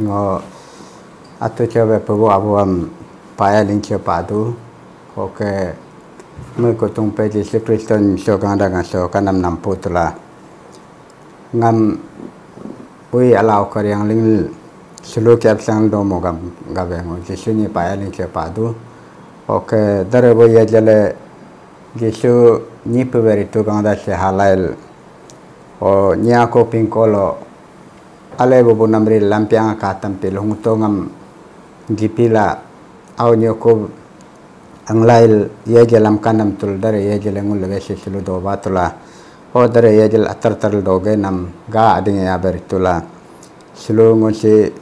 ngo atu chobe pabu abuam paya linche padu oke me ko tung pe ji kriston so ganda ga so kanam nam putula ngam ui alau karyang ling sulu kyap sang do gam gabe ngo ji suni paya linche padu oke dare bo ya jale ji su ni pe beri tu o nya ko pingkolo alai bo namri lampiang ka tam pe long to ngam gipila au nyo ko anglai ye ge lam kanam tul dare ye ge lengul le se sulu do batula o dar e ye ge atar tar do ge nam ga ading e ya ber tula sulu ngon se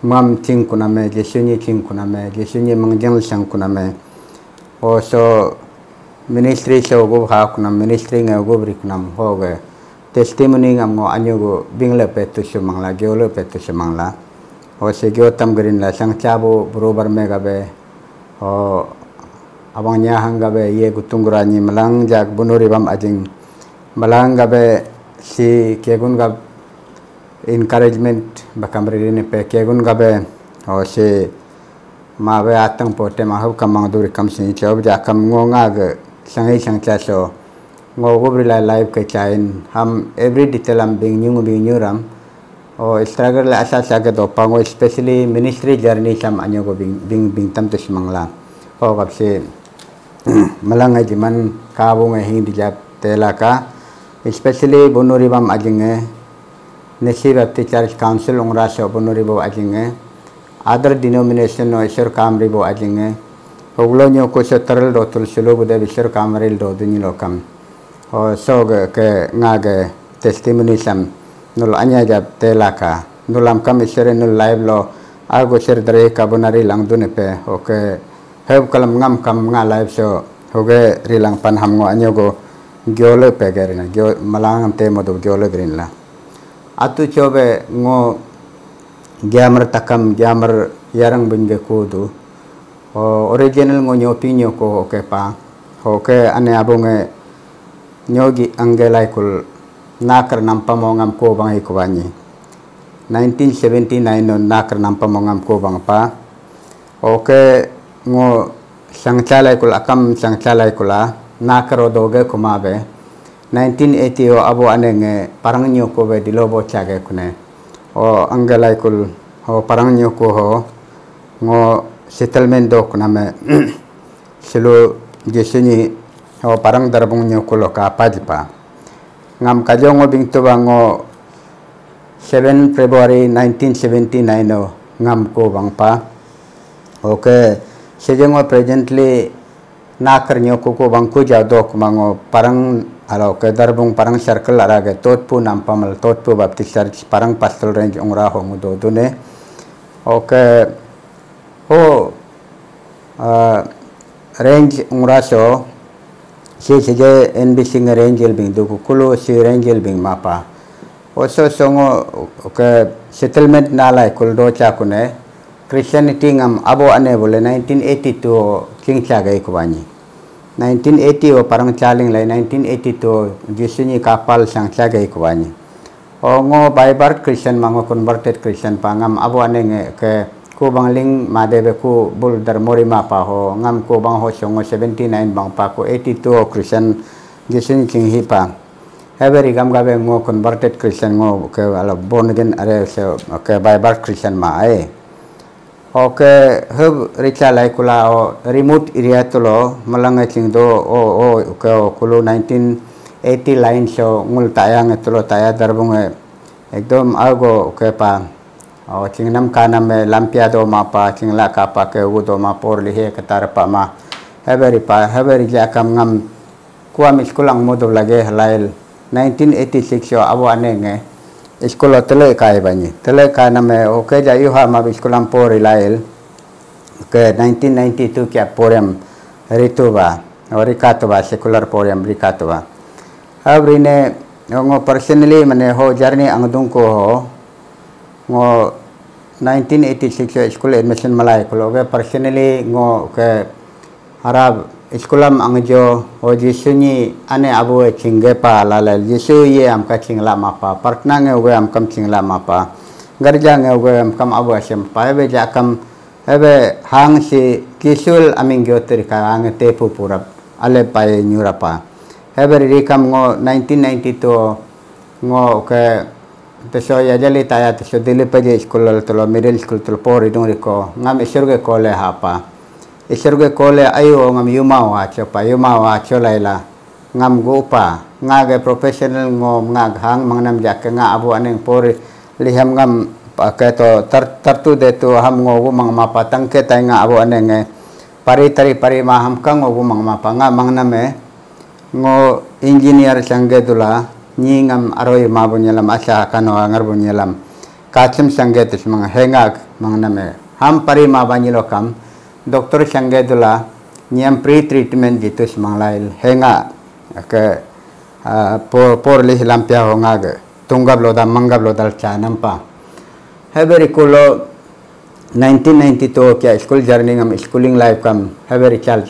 mam ting kuna me ge shuni ting kuna me ge shuni mang jang sang kuna me o so ministry so go ha kuna ministry nga go bri kuna ho ge testimony ngam ngo anyo go bingle pe tu sumangla geolo pe tu sumangla o se gyo tam green la sang chabo brobar me gabe o abang nya hang gabe ye gutungra ni malang jak bunuri bam ajing malang gabe si kegun gab encouragement bakamri ni pe kegun gabe o se ma be atang pote ma hu kamang duri kam sin chob ja kam ge sangai sang cha so ngo la live ke chain. Ham every detail am bing nyung bing nyuram o struggle la asa sa ke do pango especially ministry journey sam anyo go bing bing bing tam to simangla o gap se malanga jiman ka bo nge hindi jap tela ka. Especially bonori bam ajinge nesi bapti church council ongra so bonori bo ajinge other denomination no isur kamri bo ajinge oglo nyo ko se taral do tul silo bo de isur kamril do duni lokam o sog ke ngage testimony sam nul anya telaka nulam kam isere nul live lo ago ser dare kabunari lang dune pe oke heb kalam ngam kam nga live so hoge rilang pan ham ngo anyo go gyole pe gerina gyo malang te modu gyole grin la atu chobe ngo gyamar takam gyamar yarang bunge kudu original ngo nyopi nyoko oke pa. Oke ane abunge nyogi angelai kul nakar nampa mongam ko bang ikubani 1979 no nakar nampa mongam ko bang pa oke ngo sangchalai kul akam sangchalai kula nakar odoge kumabe 1980 o abo anenge parang nyoko be dilobo chage kune o angelai kul o parang nyoko ho ngo settlement do kuname silu jesuni o parang darbung nyo kulo ka padipa ngam kajong bing to bango 7 February 1979 no ngam ko bang pa. Oke sejeng presently nakar nyo ko bang ko ja do ko parang alo ke darbung parang circle ara ge tot pu nam pamal tot pu baptik church parang pastel range ongra ho do do ne. Oke ho uh, range ongra so si sije NBC nga rangel bing duku kulu si rangel bing mapa. Oso songo ke settlement nalai kul do cha kune. Christianity ngam abo ane bole 1982 king cha gai kubani 1980 o parang chaling lai 1982 jisuni kapal sang cha gai kubani o ngo Christian mango converted Christian pangam abo ane ke ko bang ling madebe ko bul dar mori ma pa ho. Ngam ko bang ho songo 79 bang pa ko 82 christian gisin king hi pa. Every gam gabe ngo converted christian ngo ke ala born again are se ke bible christian ma ai oke hub richa lai kula o remote area to lo, malang e ching do o o, ke o kulo 1980 line so ngul tayang e to lo taya darbung e. ekdom algo ke pa. O ching nam me lampia do ma pa ching la ka ke u do ma por li he katar pa ma. Heberi pa heberi ja kam ngam kwa mi skulang mo do lage halail 1986 yo abo anenge iskolo tele kai bani tele ka na me o ke ja yu ha ma skulang por ilail ke 1992 kya porem rituba ori katwa secular porem rikatwa abrine ngo personally mane ho jarni angdung ko ho ngo 1986 school admission malai. Ko loge personally ngo ke harab iskulam angjo o jisu ni ane abu chinge pa la la jisu ye am ka chingla ma pa partna nge we am kam chingla ma pa garja nge go kam abu asem pa hebe ja kam hebe hang si kisul aming gyotri ka ang tepu purap ale pa nyura pa. Hebe ri kam ngo 1992 ngo ke teso ya jali taya teso dili pa je school tolo middle school tolo pori dung riko. Ngam isurge kole hapa. Isurge kole ayo ngam yuma wa chopa yuma wa cholaila ngam gupa ngage professional ngom ngag hang mangnam jakke nga abu aneng pori. Liham ngam pakai to tar tartu de tu ham ngogu mang ma patang ke tai nga abo ane nge pari tari pari ma ham kang ngogu mang ma pa nga mang na me ngo engineer sangge dula ni ngam aroi ma bu nyelam asa kano ngar bu nyelam. Kacem sangge tis mang hengak mang na me ham pari ma ba kam doktor sangge dula pre treatment gitu semang lail henga ke por por lih lampia honga ge tunggab lo cha Haberi kulo 1992 kya school journey ngam schooling life kam haberi chal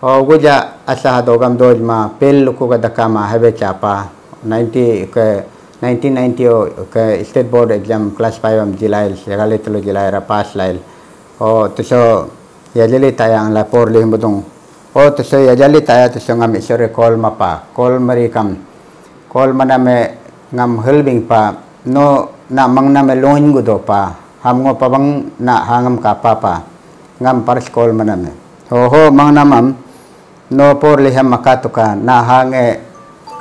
guja asa do gam doj ma pel ko ga dakama habe chapa. 90 ke 1990 ke state board exam class 5 am jilail segale tulo jilail ra pass lail. O to so ya jeli tayang la por le budung o to so ya jeli taya to so ngam isore call ma pa call mari kam. Call mana me ngam helbing pa no na mang na melon gu do pa. Ham ngo pa bang na hangam ka pa pa. Ngam par skol maname ho ho mang na mam no por li ham makatuka na hange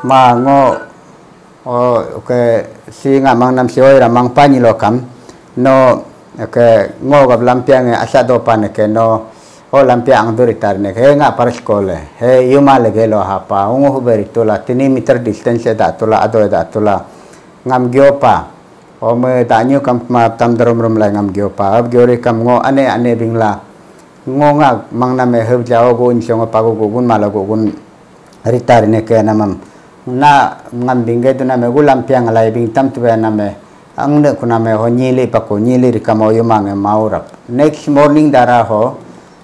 ma ngo o ke si nga mang nam si oira mang pa ni lo kam. No ke ngo gab lampia nge asa do pa ne ke no o lampia ang duri tar ne ke nga par skole he yuma le ge lo ha pa. Ungu hu beri tula tini meter distance da tula ado da tula. Ngam gyo pa. O me tanyo kam ma tam darom rom lai ngam gyo pa. Ab gyo re kam ngo ane ane bingla ngonga mangna mang me hub jao go in song pa go gun mala go gun ritar ne ke na mam. Na ngam binge tu na me gulam piang lai bing tam tu na me ang ne kuna me ho nyili pa ko nyili ri kamo o yo mang maurap next morning dara ho,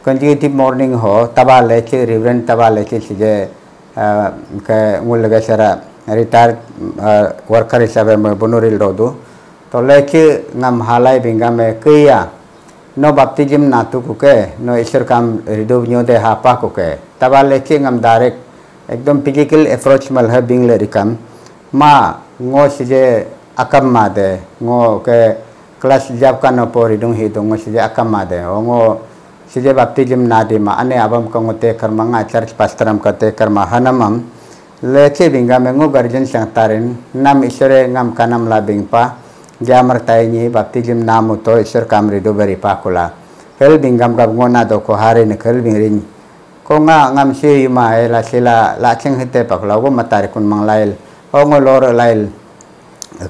consecutive morning ho, taba le che reverend taba le che je eh, ke ngul ga sara ritar worker e hisabe me bunuril rodu to leki ngam halai bingame kiya no baptism natu kuke no isir kam ridu nyode hapa kuke. Taba leki ngam darek ekdom physical approach mal ha bing le rikam. Ma ngo sije akam ma de ngo ke class jab kan po ridung hi dong ngo sije akam ma de. Ngo sije baptism na ma ane abam ka ngote karma nga church pastoram ka te karma hanamam leki binga mengo guardian sang tarin nam isore ngam kanam labing pa jamar tayni baptism namu to isor kamri do beri pakula. Hel bingam gab ngona do ko hare ne khel bingrin ko nga ngam si ma la sila la cheng hite pakla go matari kun mang lail. Ho ngo lor lail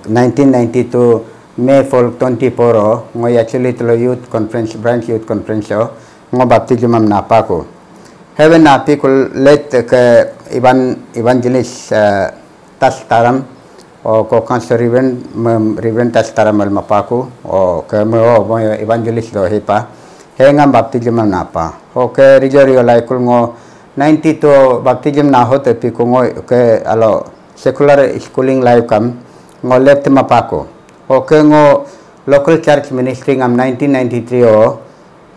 1992 May Fall 24 ngo ya chili to youth conference branch youth conference ngo baptism am na pa ko heaven na pi ko let ke iban evangelist tas taram o ko kansa riven riven tas taramal mapaku. O ke mo o mo evangelist do hipa henga baptism na o ke rijori lai kul ngo 90 to baptism na hote pi ko ngo ke alo secular schooling life kam ngo left o ke ngo local church ministry ngam 1993 o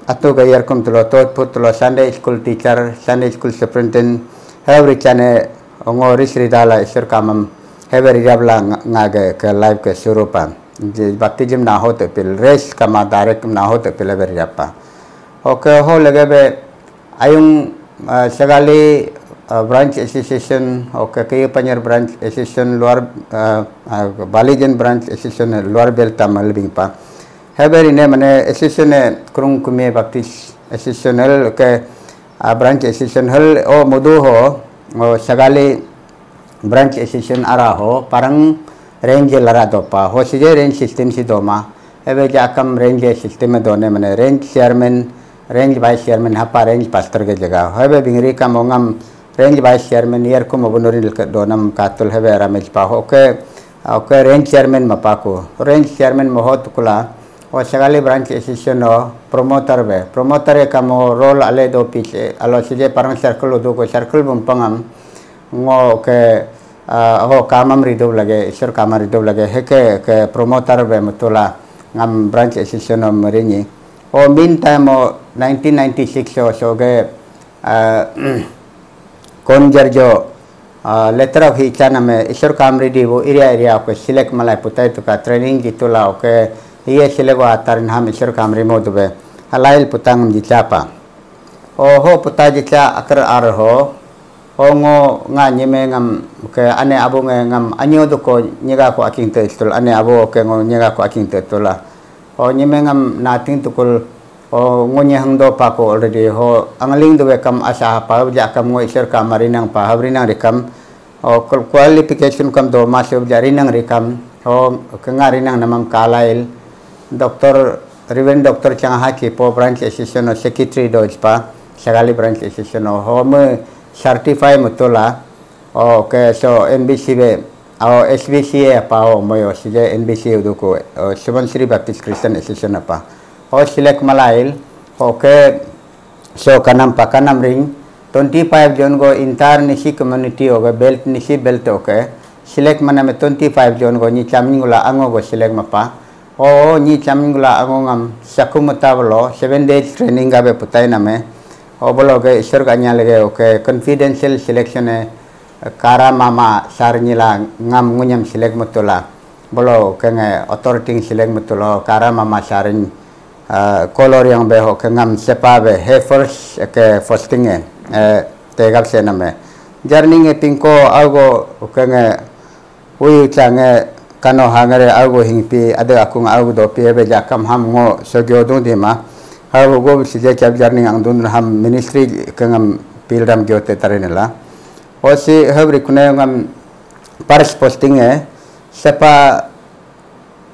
atu ga yer kum tulo tot put tulo sunday school teacher sunday school superintendent every chane ngo risri dala isir kamam heber jabla ngage ke live ke surupa je baptism na hote pil res kama direct na hote pil heber japa oke ho lege be ayung segali branch association oke ke panyer branch association luar baligen branch association luar bel tamal bingpa heber ine mane association kurung kumie baptis association ke branch association hal o modu ho segali branch association ara ho parang range lara dopa ho. Sije range system si doma ebe jakam range system done mane range chairman range vice chairman hapa range pastor ke jaga hebe bingri kam ongam range vice chairman yer ko mabunuri donam katul hebe ramej pa ho. Ke oke range chairman mapako range chairman mohot kula o sagali branch association o promoter be. Promoter kam role ale do piche. Alo sije parang circle do ko circle bum pangam. ngo के हो काम रिदूब लगे ईश्वर काम रिदूब लगे हेके के प्रोमोटर बे मतुला ब्रांच एसोसिएशन मरिंग ओ मीन टाइम ओ नाइनटीन नाइनटी सिक्स जो लेटर ऑफ़ इच्छा नमे ईश्वर काम रिडी वो एरिया एरिया ओके सिलेक्ट मलाई पुताई तो का ट्रेनिंग जितुला ओके ये सिलेक्ट वो आता रहना ईश्वर काम रिमो दुबे हलाइल पुतांग जिचापा ओ हो पुताई जिचा अकर आर हो ongo nga nyeme ngam ke ane abu nge ngam anyo do ko nyega ko aking te stul ane abu ke ngo nyega ko aking te tula o nyeme ngam nating tukul o ngonye hang do pa ko already. Ho angling do kam asa pa ja kam ngo isir kam marinang pa habrinang rekam o qualification kam do masuk jarinang rekam o kengarinang namam kalail doktor Reverend Dr. Chang Haki po branch assistant secretary do pa sagali branch assistant ho me certify mutula o ke so NBC be o SBC apa o moyo sije NBC uduko o Seven Sri Baptist Christian Association apa. O select malail o ke so kanam pa kanam ring 25 jon go entire nisi community o ke belt nisi belt o ke select mana me 25 jon go ni chamingula ango go select mapa. O ni chamingula ango ngam sakumata bolo 7 days training gabe putai na me obologe ke isur lege oke, confidential selection e kara mama sarnila ngam ngunyam select mutula. Bolo kenge authority select mutula, kara mama sarin e, color yang beho ke ngam sepa be, he first ke posting e tegap sename journey jarning e. Pinko e. algo kenge ui change kano hangare algo hingpi, ade akung algo do pi be jakam ham ngo, sogyo dung Haru go sije chap jarning ang dun ham ministry kangam pildam gyote tarinela. Osi habri kune ngam paris posting e sepa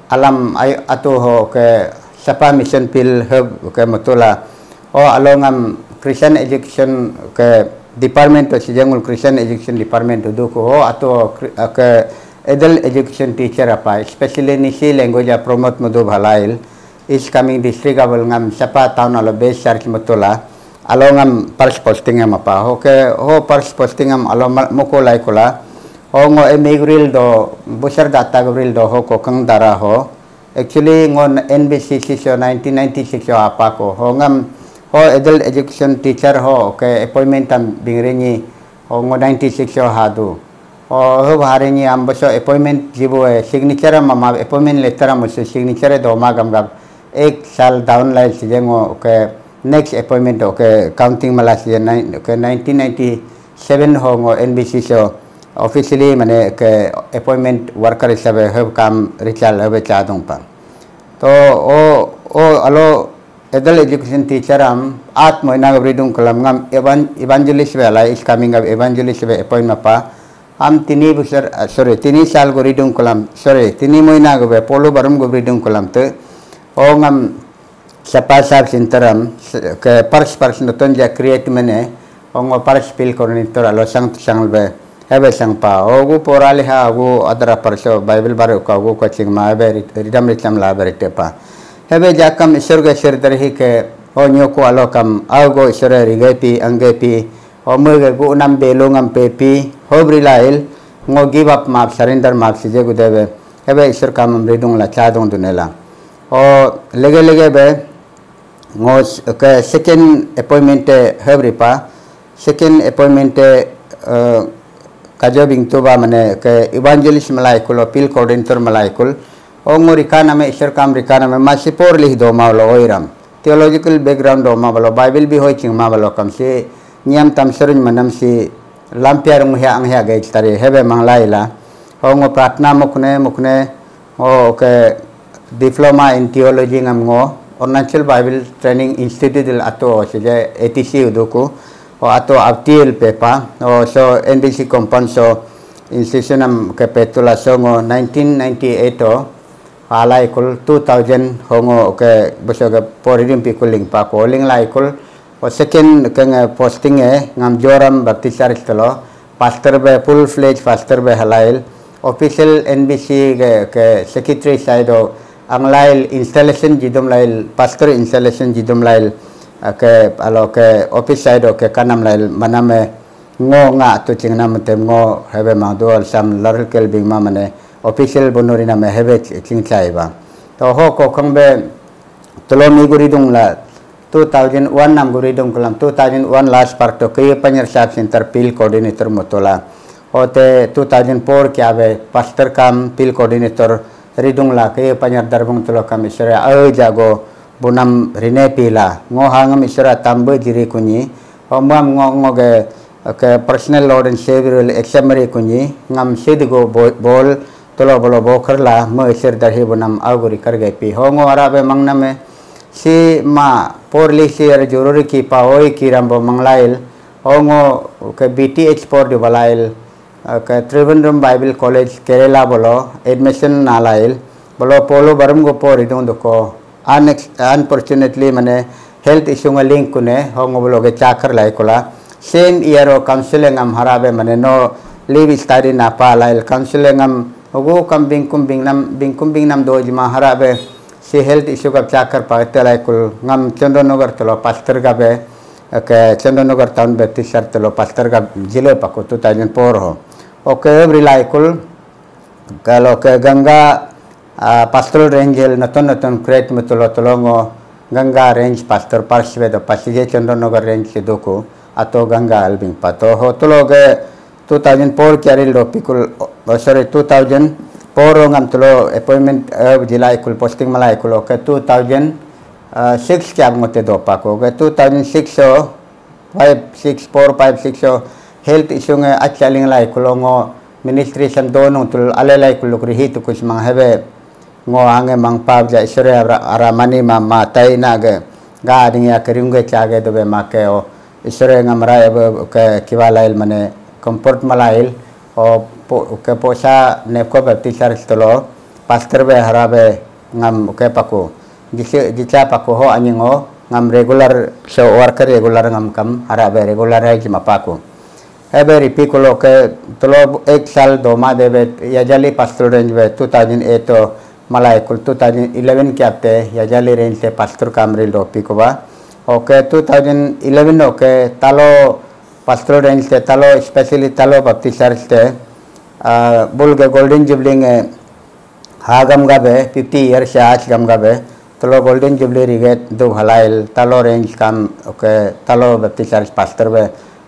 alam ay atu ho ke sepa mission pil hub ke mutula o alongam Christian education ke department to sijangul Christian education department du ko ho atu ke adult education teacher apa especially nisi language promote mudu bhalail is coming district abal ngam sapa town alo base church mutula alo ngam pars posting am apa? Ho ke ho pars posting am alo moko lai kula ho ngo emigril do busar data grill do ho ko kang dara ho. Actually ngon NBCC so 1996 so apa ko. Ho ngam ho adult education teacher ho ke appointment am bingrenyi ho ngo 96 so hadu. Ho bharenyi am boso appointment jibo signature am ma appointment letter am signature do ma gam gam एक साल down line सीजे okay next appointment okay counting मला सीजे ओके 1997 हो N B सी से officially मैंने के appointment worker हिसाबे हब काम रिचाल हबे चादों पर तो ओ ओ अलो एडल एजुकेशन टीचर हम आठ महीना का ब्रीडिंग कलम गम एवन इवेंजलिस्ट वेला इस कमिंग ऑफ इवेंजलिस्ट वे अपॉइंटमेंट पा हम तिनी बसर सॉरी तिनी साल को रीडिंग कलम सॉरी तिनी महीना को पोलो बरम को रीडिंग कलम तो ongam sapa sab sintaram ke pars pars noton ja create mene ongo pars pil kornitor alo sang sang be ebe sang pa. Ogu porali ha ogu adra parso bible bar ko ogu ko ching ma ebe ridam ritam la ber te pa. Ebe jakam isur ge sir darhi ke onyo ko alo kam algo isur ri pi ange pi. Omu ge gu nam be longam pe pi hobri lail ngo give up map surrender map sije gu debe. Ebe isur kam ridung la cha dong dunela और लगे लगे बे second appointment हेबरीपा second appointment काजा बिंगतुबा मैंने evangelist मलाइकुल और पिल कॉर्डिनेटर मलाइकुल और मो रिका नामे, ईश्वर काम रिका नामे मासीपोर लिख दो माँ बोलो ओराम थियोलॉजिकल बैकग्राउंड हो माँ बोलो बाइबल भी हो चिंग माँ बोलो कम से नियम तम सरुज मनम से लंपियार मुहे अंग गई तारी, हेबे मंगलाइला और मो प्रार्थना मुखने मुखने okay diploma in theology ngam ngo Arunachal Bible Training Institute ato sije ATC uduku o ato aptil pepa o so NBC compound so institution am ke petula so ngo 1998 o alai kul 2000 hongo ke boso ke poridim pikuling pa ko. Ling lai kul o second ke posting e ngam joram baptist church telo pastor be full fledged pastor be halail official NBC ke, ke secretary side o ang lail installation jidum lail pastor installation jidum lail ke alo ke office side ke kanam lail maname ngo nga tu ching nam tem ngo hebe ma do sam lar kel bing ma mane official bonori na me hebe ching chai ba. To ho ko khang be tolo mi guri dung la 2001 nam guri dung kulam 2001 last part to kay panyar sab center pil coordinator motola ote 2004 kya be pastor kam pil coordinator ridung la kay panyar darbung tolo kam isra. A jago. Bunam rine pila. Ngo hangam isra tambe jiri kunyi. Omam ngo ngo ge ke personal lord and savior examary kunyi. Ngam sidigo bol tolo bolo bokhar la mo darhi bunam aguri karge pi. Hongo arabe mangname si ma porli si ar jururi ki paoi ki rambo manglail hongo ke bth por di balail trivandrum bible college kerala bolo admission nalail. Bolo polo barum go por idung doko unfortunately mane health issue nga link kune hongo bolo ge chakar lai kola. Same year o counseling am harabe mane no leave study na pa lail. Counseling am ogo kam bing nam bing nam do jima harabe si health issue ka chakar pa kul. Ngam chandanagar telo pastor ga be ke chandanagar town be tisar telo pastor ga jile pa ko 2004 ho oke every lai kul kalau ke ganga uh, pastoral range naton naton create metolo tolongo. Ganga range pastor parsve do pasige chandanagar range ke doko atau ganga albing pato. Ho tulo ge 2004 kyaril do pikul oh, sorry 2004 ngam tulo appointment uh, jilai kul posting malai kul ke 2006 kyab ngote do pa ko ge 2006 so 5 6 4 5 6 so health issue nge achaling lai kulongo ministry sam dono tul alelai kuluk rihi tu mang hebe. Ngo ange mang pab ja isore ara mani ma ma tai ge. Ga ding ya kerim ge cha ge do be ma ke o. Isore ngamra ebe ke kiwalail mane komport malail o ke posa ne ko be tisar stolo pastor be harabe ngam ke pako dise dicha pako ho anyingo ngam regular so worker regular ngam kam harabe regular ai ma pako every piccolo ke tolo ek sal do ma debe ya jali pastor range be 2008 to malai kul 2011 ke apte ya jali range se pastor kamril do pico ba oke 2011 oke talo pastor range se talo especially talo baptisar se bulge golden jubilee nge hagam gabe 50 years se आज gam gabe talo golden jubilee rige do halail talo range kam oke talo baptisar pastor be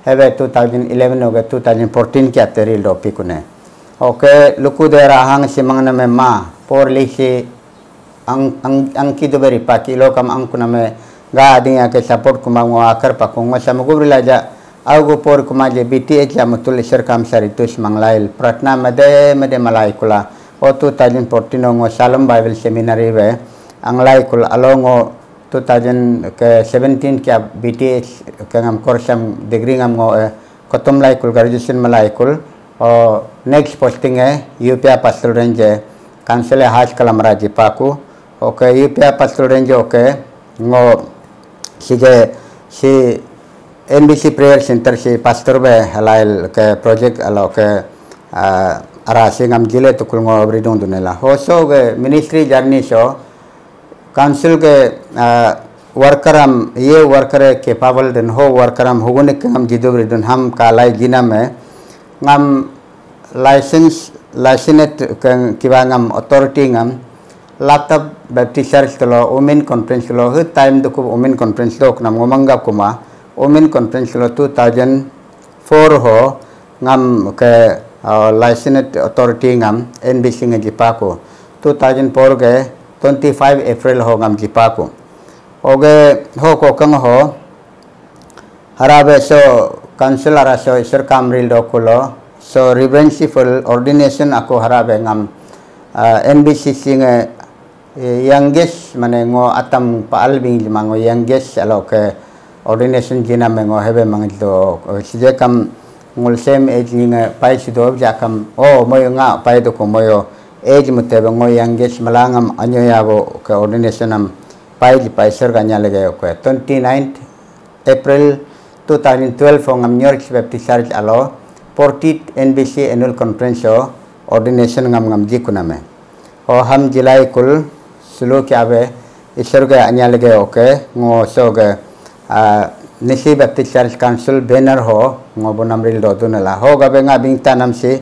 hebe 2011 oge 2014 ki ateril do pikune oke luku dera hang simang me ma por lisi ang ang ang kido beri paki lo kam ang kuna me ga adinga ke support kuma ngo akar pa kung masa mugubri laja augo por kuma je BTH ya mutul isar kam sari tus manglail pratna made made malai kula o 2014 ngo salam bible seminary be anglai kul alongo 2017 kya BTS kangam korsam degree ngam ngo kotom lai kul graduation malai और next posting है यूपीआ पस्तुल रेंज है council है हाज कलम राजीपाकू okay यूपीआ पस्तुल रेंज ओके ngो सीजे C N B C prayer centre से पास्तर बे हलाइल के प्रोजेक्ट अलो के हम ज़िले तुकुल ngो अब्री दुनेला हो सो मिनिस्ट्री जर्नी शो काउंसिल के वर्कर हम ये वर्कर केपाबल दिन हो वर्कर हम हुगुन के हम जिदो दिन, हम कालाई गिना में, हम लाइसेंस लाइसेंट किवा हम अथॉरिटी हम लाता बैप्टिस्ट चर्च तलो ओमेन कॉन्फ्रेंस लो हु टाइम तो को ओमेन कॉन्फ्रेंस लो नम गोमंगा कुमा ओमेन कॉन्फ्रेंस लो टू थाउज़ेंड फोर हो, हम के लाइसेंट अथॉरिटी हम एन बी सिंह जिपा को टू थाउज़ेंड फोर के 25 April ho ngam jipa ko oge ho ko kang ho harabe so council ara so isar kamril do kulo so reverential ordination ako harabe ngam uh, NBCC nge youngest mane ngo atam paalbing mango youngest alo ke ordination jina mengo hebe mangito sije kam ngul sem age nge pai sido jakam oh moyo nga pai do ko moyo age mutebe ngo youngest malangam anyo yago ke ordination am pai di pai ser ganya lege ko 29 April 2012 ngam New York Baptist Church alo 40 NBC annual conference o ordination ngam ngam jikuna me o ham jilai kul sulu kya be isar ge anya lege oke ngo so ge nisi baptist church council banner ho ngobo namril do dunala ho gabe nga bing tanam si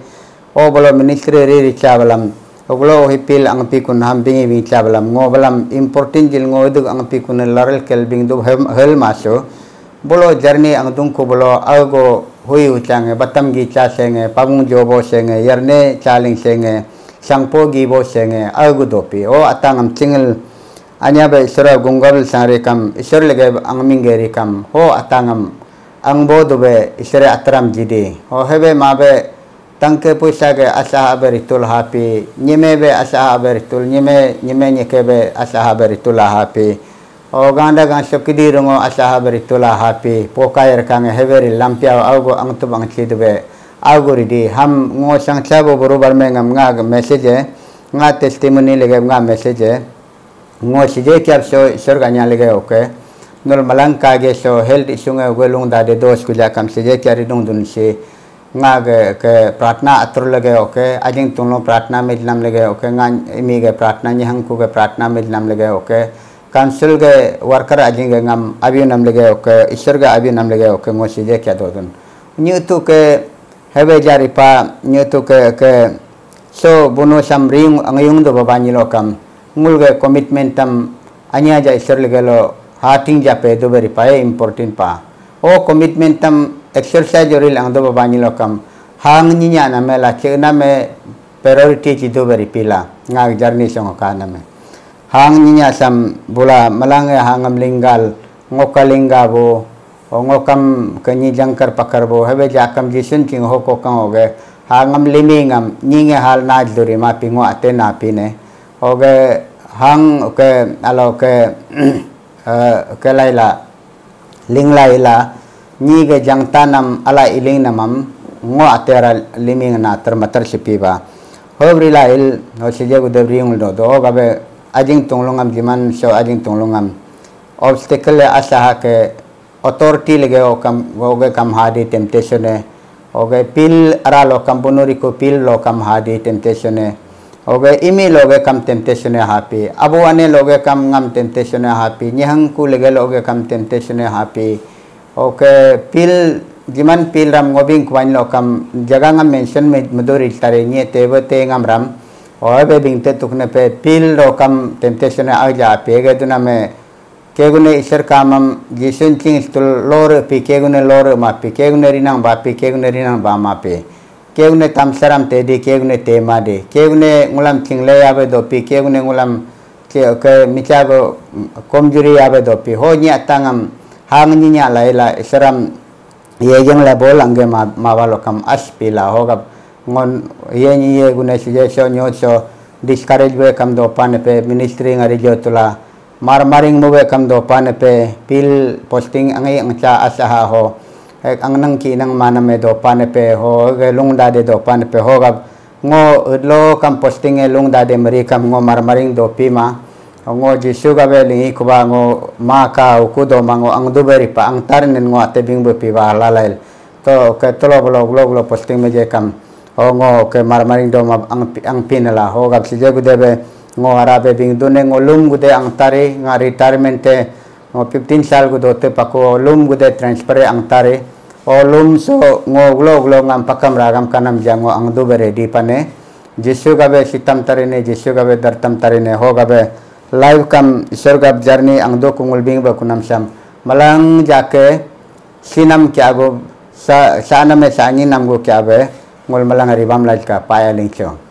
o bolo ministry ri ri chabalam oglo hipil, ang pikun, ham bing bing ngo, balam important jil ngodu ang pikun laral kel, bing du hel, maso. Bolo, jarni, ang dung ko bolo, algo hui uchange batam, gi cha senge pagung jobo senge, yarne chaling senge sangpo gi, bo, senge, algo, dopi. O atangam chingel anya ba isra gungal sare kam, isor, lege, ang mingeri, kam. Ho atangam ang bodo be isra atram jidi ho hebe ma be tangke puisa ge asa beritul hapi. Nyeme be asa beritul nyeme nyeme nyeke be asa beritul hapi. O ganda gan sokidi rongo asa beritul hapi. Pokayer kange heveri lampia augo ang tu bang chidu be augo ridi. Ham ngo sang chabo buru bar me ngam nga message. Nga testimony lege nga message. Ngo sije kyap so sor ga nyale ge oke nol malang ka ge so health issue nge go lung da de dos ku ja kam sije kyari dong nga ge ke pratna atur lege oke ajing tung lo pratna mit nam lege oke nga imi ge pratna ni hang ku ge pratna mit nam lege oke. Council ge worker ajing ge ngam abi nam lege oke isor ge abi nam lege oke ngo sije kya do dun nyu tu ke hebe jari pa nyu tu ke ke so bono sam ring angayung do babani lo kam. Mulga commitment tam anya ja isarle gelo hating ja pe do beri pae important pa. O commitment tam exercise joril ang do babani lokam hang ninya na me la che na me priority ji do beri pila ngang journey song ka na me hang ninya sam bula malang hangam linggal ngokalingga bo o ngokam kanyi jangkar pakar bo hebe jakam jisun king ho ko kang oge hangam limingam nyinge hal na duri ma pingo ate na pine oke hang, oke alo eh, oke là laila ling laila ni ge jang tanam ala iling namam ngo atera liming na termatar sipiba hobri lail no sije gu debri ung do do gabe ajing tunglungam jiman so ajing tunglungam obstacle asa ha ke authority lege o kam oge kam hadi temptation e oge pil ara lo kam bunuri ko pil lo kam hadi temptation e oke imi loge kam temptation happy abu ane loge kam ngam temptation happy nyahang ku lege loge kam temptation happy oke pil jiman pil ram ngobing kwan lo kam jaga ngam mention me muduri tare nye tebe te ngam ram. Obe bing te tukne pe pil lo kam temptation aja pe ge tuna me kegune isar kamam jisun ching stul lor pi kegune lor ma pi kegune rinang ba pi kegune rinang ba ma pi. Kegne tam saram te di kegne te ma de kegne ngulam ting le abe do pi kegne ngulam ke ke michago komjuri abe do pi. Ho nya tangam hang ni nya lai la ye jeng la bol ange ma ma walo kam as ho gap ngon ye ni ye gune si je so nyo so discourage be kam do pan pe ministry ngari jo tula. Mar maring mo kam do pan pe pil posting angai angcha asaha ho. Ang nang ki nang mana me do pan pe ho ge lung da de do pan pe ho ga ngo lo kam posting e lung da de mari kam ngo mar maring do pi ma ngo ji su ga be li ku ba ngo ma ka ku do ma ngo ang du beri pa ang tar nen ngo te bing bu pi ba la la to ke to lo lo lo lo posting me je kam ho ngo ke mar maring do ma ang ang pin la ho ga si je gu de be ngo ara be bing du ne ngo lum gu de ang tari nga retirement te ngo 15 sal gu do te pa ko lum gu de transfer ang tari olum so ngoglo glo ngam pakam ragam kanam jango ang du bere di pane jisu gabe sitam tarine jisu gabe dartam tarine ho gabe live kam isor gab jarni ang do kungul bing ba kunam sam. Malang jake sinam kya go sa sana me sa nam go kya be ngol malang ribam laj ka paya lingcho